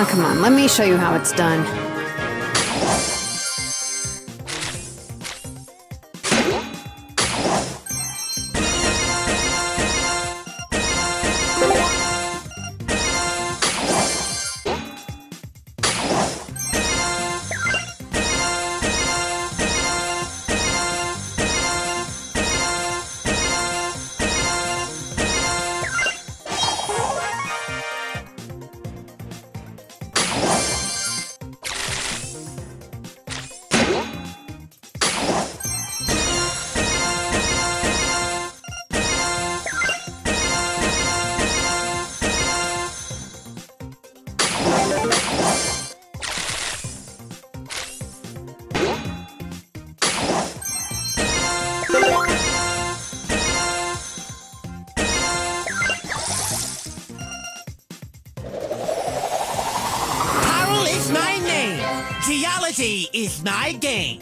Oh, come on, let me show you how it's done. Geology is my game.